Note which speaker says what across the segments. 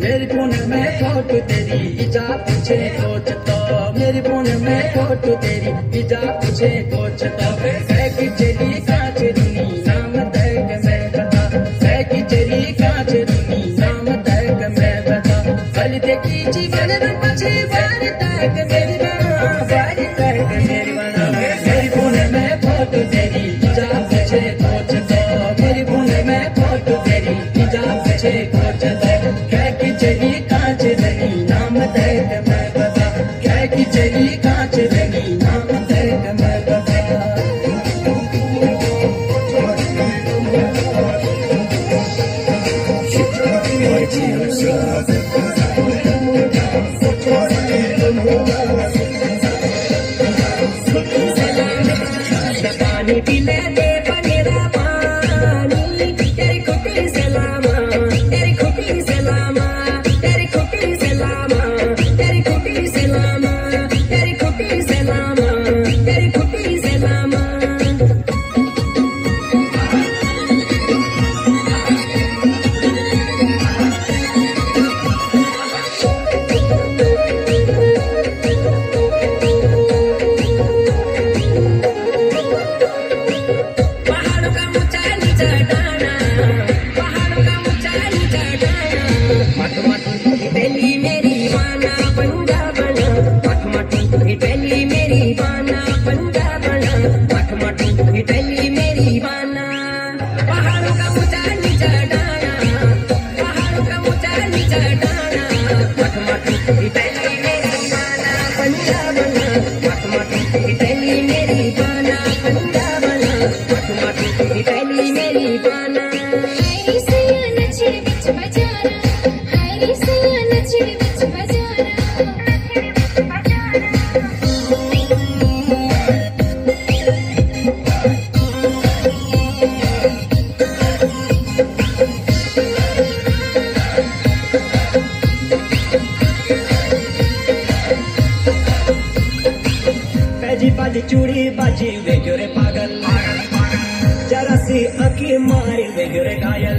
Speaker 1: मेरी फ़ोन में फ़ोटो तेरी पूछे तो मेरी में मैं मैं जीवन में पछे बार तक मेरी में फ़ोटो तेरी जा पूछे कोच तो कह की चली कांच रही नाम तक मैं बता कह की चली कांच रही नाम तक मैं बता
Speaker 2: बेली मेरी माना पंजा बना। मठ मठ मेरी पैजी बाजी, चूड़ी बाजी वे जोरे पागल। जरा सी अकी मारी वे जोरे घायल।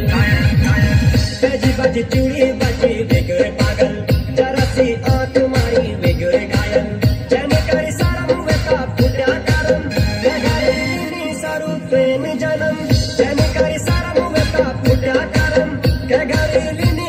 Speaker 2: पैजी बाजी, चूड़ी बाजी वे जोरे पागल। जरा सी आँख मारी वे जोरे घायल। जने करी सारा मुवे का फुट्या करम वे घायल सारू प्रेम जन्म। जने करी सारा मुवे का फुट्या करम के घायल सारू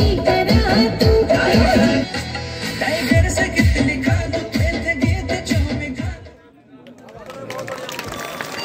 Speaker 3: Thank you.